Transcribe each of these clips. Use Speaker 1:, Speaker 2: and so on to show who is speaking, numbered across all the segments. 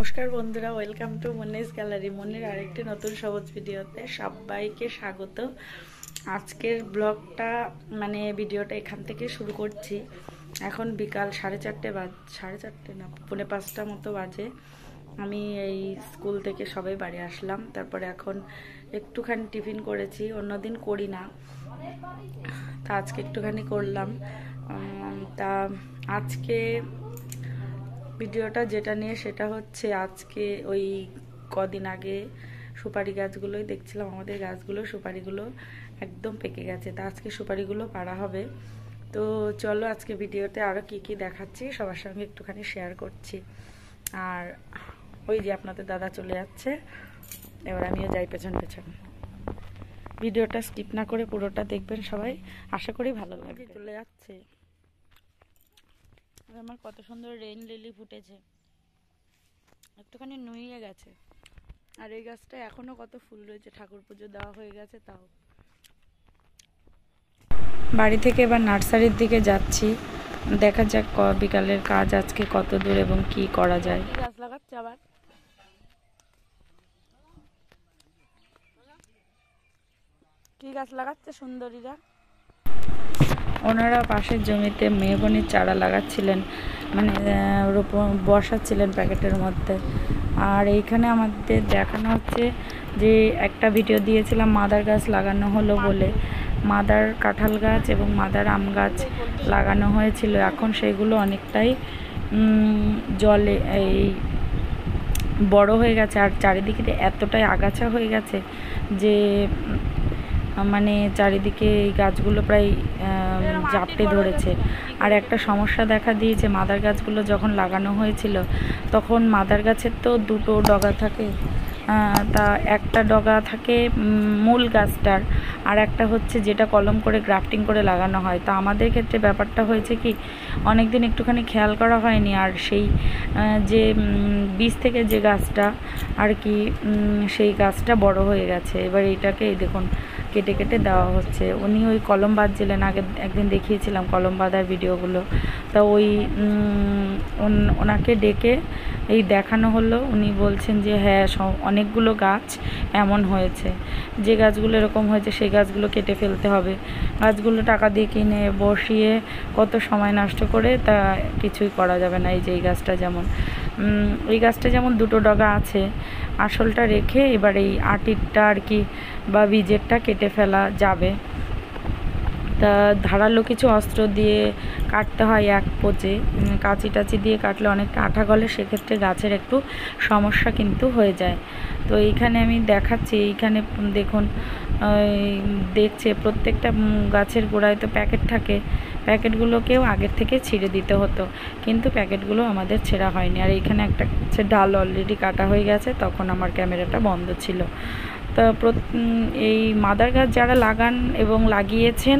Speaker 1: নমস্কার বন্ধুরা welcome to Monis gallery মনির আরেকটি নতুন সবুজ ভিডিওতে সবাইকে স্বাগত। আজকের ব্লগটা মানে ভিডিওটা এখান থেকে শুরু করছি। এখন বিকাল সাড়ে চারটে বাজ, সাড়ে চারটে না, পৌনে পাঁচটা মতো বাজে। আমি এই স্কুল থেকে সবাই বাড়ি আসলাম, তারপরে এখন একটুখানি টিফিন করেছি, অন্যদিন করি না। তা আজকে একটুখানি করলাম। তা আজকে ভিডিওটা যেটা নিয়ে সেটা হচ্ছে আজকে ওই কদিন আগে সুপারি গাছগুলোই দেখছিলাম, আমাদের গাছগুলো সুপারিগুলো একদম পেকে গেছে। তা আজকে সুপারিগুলো পাড়া হবে। তো চলো আজকে ভিডিওতে আরও কি কি দেখাচ্ছি, সবার সঙ্গে একটুখানি শেয়ার করছি। আর ওই যে আপনাদের দাদা চলে যাচ্ছে, এবার আমিও যাই পেছন পেছন। ভিডিওটা স্কিপ না করে পুরোটা দেখবেন সবাই। আশা করি ভালো লাগবে। চলে যাচ্ছে। আর আমার কত সুন্দর রেইন লিলি ফুটেছে। একটুখানি নুইয়ে গেছে। আর এই গাছটা এখনও কত ফুল রয়েছে, ঠাকুর পুজো দেওয়া হয়ে গেছে তাও। বাড়ি থেকে এবার নার্সারির দিকে যাচ্ছি। দেখা যাক ক- বিকালের কাজ আজকে কত দূর এবং কি করা যায়। গাছ লাগাচ্ছে আবার? কি গাছ লাগাচ্ছে সুন্দরীরা? ওনারা পাশের জমিতে মেহগনির চারা লাগাচ্ছিলেন মানে বসাচ্ছিলেন প্যাকেটের মধ্যে। আর এইখানে আমাদের দেখানো হচ্ছে যে একটা ভিডিও দিয়েছিলাম, মাদার গাছ লাগানো হলো বলে। মাদার কাঁঠাল গাছ এবং মাদার আম গাছ লাগানো হয়েছিল। এখন সেগুলো অনেকটাই জলে, এই, বড় হয়ে গেছে। আর চারিদিকে এতটাই আগাছা হয়ে গেছে যে মানে চারিদিকে এই গাছগুলো প্রায় জাপটে ধরেছে। আর একটা সমস্যা দেখা দিয়েছে, মাদার গাছগুলো যখন লাগানো হয়েছিল, তখন মাদার গাছের তো দুটো ডগা থাকে। তা একটা ডগা থাকে মূল গাছটার, আর একটা হচ্ছে যেটা কলম করে গ্রাফটিং করে লাগানো হয়। তা আমাদের ক্ষেত্রে ব্যাপারটা হয়েছে কি অনেক দিন একটুখানি খেয়াল করা হয়নি, আর সেই যে বীজ থেকে যে গাছটা আর কি সেই গাছটা বড় হয়ে গেছে। এবার এইটাকে এই দেখুন কেটে কেটে দেওয়া হচ্ছে। উনি ওই কলম বাঁধছিলেন, আগে একদিন দেখিয়েছিলাম কলম বাঁধার ভিডিওগুলো। তা ওই ওনাকে ডেকে এই দেখানো হলো। উনি বলছেন যে হ্যাঁ অনেকগুলো গাছ এমন হয়েছে। যে গাছগুলো এরকম হয়েছে, সেই গাছগুলো কেটে ফেলতে হবে। গাছগুলো টাকা দিয়ে কিনে বসিয়ে কত সময় নষ্ট করে তা কিছুই করা যাবে না, এই যে এই গাছটা যেমন। এই গাছটা যেমন দুটো ডগা আছে, আসলটা রেখে এবার এই আটিরটা আর কি বা বীজেরটা কেটে ফেলা যাবে। তা ধারালো কিছু অস্ত্র দিয়ে কাটতে হয় এক পচে। কাঁচি টাচি দিয়ে কাটলে অনেকটা আঠা গলে, সেক্ষেত্রে গাছের একটু সমস্যা কিন্তু হয়ে যায়। তো এইখানে আমি দেখাচ্ছি, এইখানে দেখুন দেখছে প্রত্যেকটা গাছের গোড়ায় তো প্যাকেট থাকে। প্যাকেটগুলোকেও আগের থেকে ছিঁড়ে দিতে হতো। কিন্তু প্যাকেটগুলো আমাদের ছেঁড়া হয়নি। আর এইখানে একটা ডাল অলরেডি কাটা হয়ে গেছে, তখন আমার ক্যামেরাটা বন্ধ ছিল। তা এই মাদার গাছ যারা লাগান এবং লাগিয়েছেন,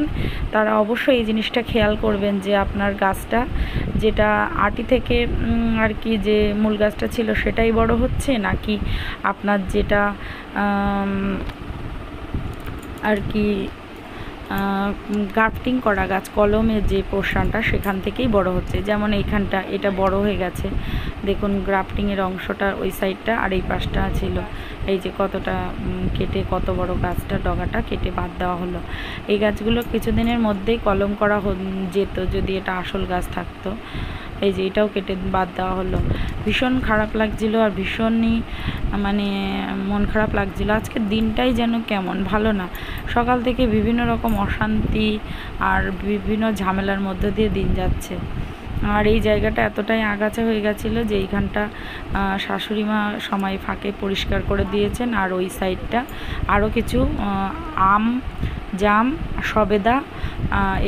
Speaker 1: তারা অবশ্যই এই জিনিসটা খেয়াল করবেন যে আপনার গাছটা যেটা আটি থেকে আর কি যে মূল গাছটা ছিল সেটাই বড় হচ্ছে নাকি আপনার যেটা আর কি গার্ফটিং করা গাছ, কলমের যে পোর্শনটা সেখান থেকেই বড় হচ্ছে। যেমন এইখানটা, এটা বড় হয়ে গেছে। দেখুন গ্রাফটিংয়ের অংশটা ওই সাইডটা আর এই পাশটা ছিল। এই যে কতটা কেটে কত বড় গাছটা, ডগাটা কেটে বাদ দেওয়া হলো। এই গাছগুলো কিছুদিনের মধ্যেই কলম করা যেত, যদি এটা আসল গাছ থাকতো। এই যে এটাও কেটে বাদ দেওয়া হলো। ভীষণ খারাপ লাগছিল আর ভীষণই মানে মন খারাপ লাগছিল। আজকের দিনটাই যেন কেমন, ভালো না। সকাল থেকে বিভিন্ন রকম অশান্তি আর বিভিন্ন ঝামেলার মধ্য দিয়ে দিন যাচ্ছে। আর এই জায়গাটা এতটাই আগাছা হয়ে গেছিল যে এইখানটা শাশুড়ি মা সময় ফাঁকে পরিষ্কার করে দিয়েছেন আর ওই সাইডটা। আরও কিছু আম, জাম, সবেদা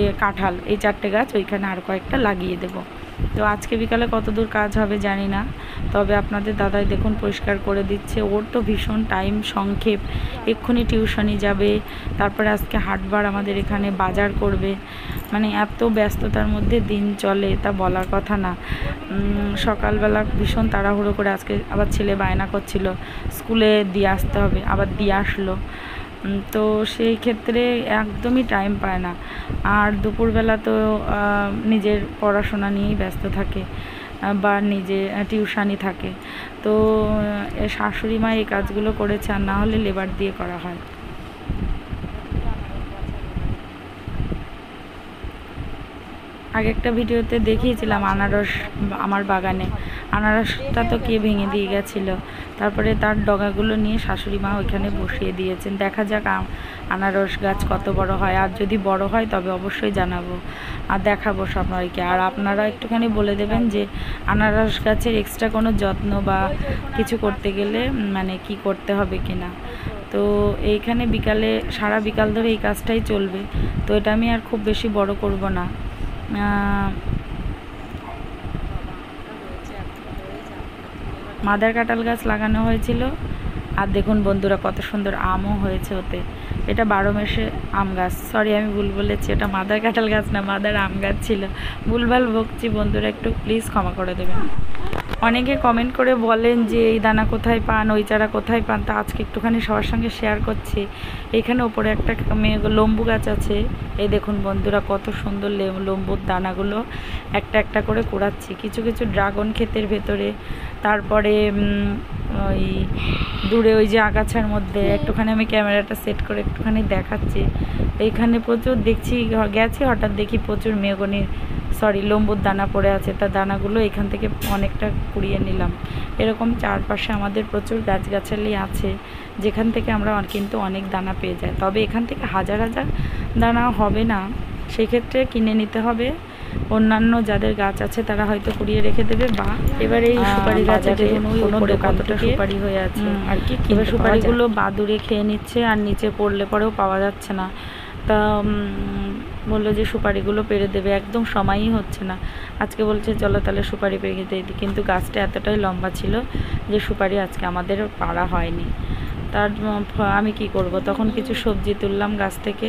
Speaker 1: এ, কাঁঠাল, এই চারটে গাছ ওইখানে আর কয়েকটা লাগিয়ে দেবো। তো আজকে বিকালে কত দূর কাজ হবে জানি না, তবে আপনাদের দাদাই দেখুন পরিষ্কার করে দিচ্ছে। ওর তো ভীষণ টাইম সংক্ষেপ। এক্ষুনি টিউশনি যাবে, তারপরে আজকে হাটবার আমাদের এখানে বাজার করবে। মানে এত ব্যস্ততার মধ্যে দিন চলে, তা বলার কথা না। সকালবেলা ভীষণ তাড়াহুড়ো করে আজকে আবার ছেলে বায়না করছিল। স্কুলে দিয়ে আসতে হবে, আবার দিয়ে আসলো। তো সেই ক্ষেত্রে একদমই টাইম পায় না। আর দুপুরবেলা তো নিজের পড়াশোনা নিয়েই ব্যস্ত থাকে বা নিজে টিউশানি থাকে। তো শাশুড়ি মা এই কাজগুলো করেছে, আর না হলে লেবার দিয়ে করা হয়। আগে একটা ভিডিওতে দেখিয়েছিলাম আনারস আমার বাগানে। আনারসটা তো কে ভেঙে দিয়ে গেছিল? তারপরে তার ডগাগুলো নিয়ে শাশুড়ি মা ওইখানে বসিয়ে দিয়েছেন। দেখা যাক আনারস গাছ কত বড় হয়। আর যদি বড় হয় তবে অবশ্যই জানাব। আর দেখাবো সবাইকে। আর আপনারা একটুখানি বলে দেবেন যে আনারস গাছের এক্সট্রা কোনো যত্ন বা কিছু করতে গেলে মানে কি করতে হবে কিনা? তো এইখানে বিকালে, সারা বিকাল ধরে এই কাজটাই চলবে। তো এটা আমি আর খুব বেশি বড় করব না। মাদার কাঁঠাল গাছ লাগানো হয়েছিল। আর দেখুন বন্ধুরা, কত সুন্দর আমও হয়েছে ওতে। এটা বারো মাসে আম গাছ। সরি আমি ভুল বলেছি, এটা মাদার কাঁঠাল গাছ না, মাদার আম গাছ ছিল। ভুলভাল বকছি বন্ধুরা, একটু প্লিজ ক্ষমা করে দেবেন। অনেকে কমেন্ট করে বলেন যে, এই দানা কোথায় পান? ওই চারা কোথায় পান? তা আজকে একটুখানি সবার সঙ্গে শেয়ার করছি। এখানে ওপরে একটা লম্বু গাছ আছে। এই দেখুন বন্ধুরা, কত সুন্দর লম্বুর দানাগুলো। একটা একটা করে কুড়াচ্ছি। কিছু কিছু ড্রাগন ক্ষেতের ভেতরে। তারপরে ওই দূরে ওই যে আগাছার মধ্যে একটুখানি আমি ক্যামেরাটা সেট করে একটুখানি দেখাচ্ছি। এইখানে প্রচুর দেখছি, গেছে, হঠাৎ দেখি প্রচুর মেগনির সরি লম্বুর দানা পড়ে আছে তার দানাগুলো এখান থেকে অনেকটা কুড়িয়ে নিলাম। এরকম চারপাশে আমাদের প্রচুর গাছগাছালি আছে যেখান থেকে আমরা কিন্তু অনেক দানা পেয়ে যাই। তবে এখান থেকে হাজার হাজার দানা হবে না সেক্ষেত্রে কিনে নিতে হবে। অন্যান্য যাদের গাছ আছে তারা হয়তো কুড়িয়ে রেখে দেবে বা এবার এই সুপারি গাছে কতটা সুপারি হয়ে আছে
Speaker 2: আর কি
Speaker 1: এবার সুপারিগুলো বাদুড়ে খেয়ে নিচ্ছে আর নিচে পড়লে পরেও পাওয়া যাচ্ছে না। তা বলল যে সুপারিগুলো পেরে দেবে, একদম সময়ই হচ্ছে না। আজকে বলছে, চলো তাহলে সুপারি পেরে দিই। কিন্তু গাছটা এতটাই লম্বা ছিল যে সুপারি আজকে আমাদের পাড়া হয়নি। তার আমি কি করব? তখন কিছু সবজি তুললাম গাছ থেকে।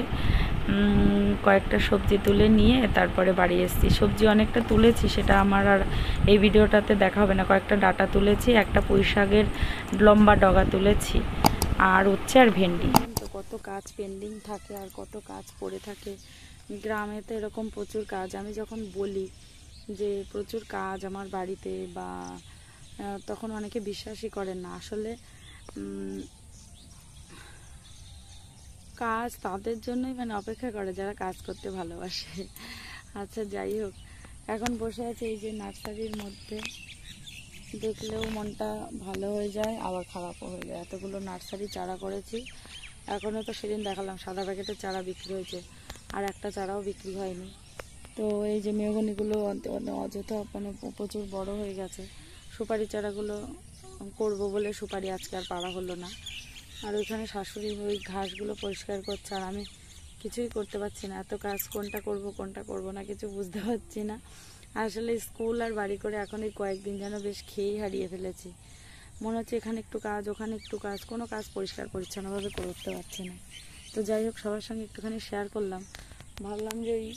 Speaker 1: কয়েকটা সবজি তুলে নিয়ে তারপরে বাড়ি এসেছি। সবজি অনেকটা তুলেছি, সেটা আমার আর এই ভিডিওটাতে দেখা হবে না। কয়েকটা ডাটা তুলেছি, একটা পুঁই শাকের লম্বা ডগা তুলেছি, আর হচ্ছে আর ভেন্ডি। তো কত কাজ পেন্ডিং থাকে আর কত কাজ পড়ে থাকে। গ্রামে তো এরকম প্রচুর কাজ। আমি যখন বলি যে প্রচুর কাজ আমার বাড়িতে বা তখন অনেকে বিশ্বাসই করেন না। আসলে কাজ তাদের জন্যই মানে অপেক্ষা করে যারা কাজ করতে ভালোবাসে। আচ্ছা যাই হোক। এখন বসে আছে এই যে নার্সারির মধ্যে। দেখলেও মনটা ভালো হয়ে যায়, আবার খারাপও হয়ে যায়। এতগুলো নার্সারি চারা করেছি। এখনও তো সেদিন দেখালাম, সাদা প্যাকেটের চারা বিক্রি হয়েছে। আর একটা চারাও বিক্রি হয়নি। তো এই যে মেহগনিগুলো অযথা মানে প্রচুর বড় হয়ে গেছে। সুপারি চারাগুলো করব বলে সুপারি আজকে আর পারা হলো না। আর ওইখানে শাশুড়ি ওই ঘাসগুলো পরিষ্কার করছে আর আমি কিছুই করতে পারছি না। এত কাজ কোনটা করব কোনটা করব না কিছু বুঝতে পারছি না। আসলে স্কুল আর বাড়ি করে এখন এই কয়েকদিন যেন বেশ খেয়েই হারিয়ে ফেলেছি। মনে হচ্ছে এখানে একটু কাজ, ওখানে একটু কাজ, কোনো কাজ পরিষ্কার পরিচ্ছন্নভাবে করতে পারছি না। তো যাই হোক, সবার সঙ্গে একটুখানি শেয়ার করলাম। ভাবলাম যে ওই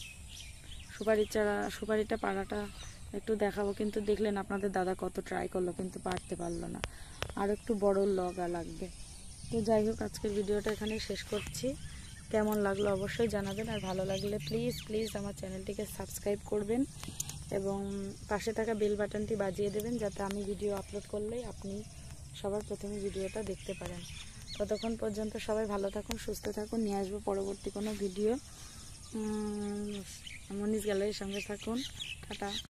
Speaker 1: সুপারির চারা, সুপারিটা পাড়াটা একটু দেখাবো। কিন্তু দেখলেন আপনাদের দাদা কত ট্রাই করল, কিন্তু পারতে পারল না। আর একটু বড় লগা লাগবে। তো যাই হোক, আজকের ভিডিওটা এখানে শেষ করছি। কেমন লাগল অবশ্যই জানাবেন। আর ভালো লাগলে প্লিজ প্লিজ আমার চ্যানেলটিকে সাবস্ক্রাইব করবেন এবং পাশে থাকা বেল বাটনটি বাজিয়ে দেবেন, যাতে আমি ভিডিও আপলোড করলেই আপনি সবার প্রথমে ভিডিওটা দেখতে পারেন। ততক্ষণ পর্যন্ত সবাই ভালো থাকুন, সুস্থ থাকুন। নিয়ে আসব পরবর্তী কোনো ভিডিও। মনিস গ্যালারির সঙ্গে থাকুন। টাটা।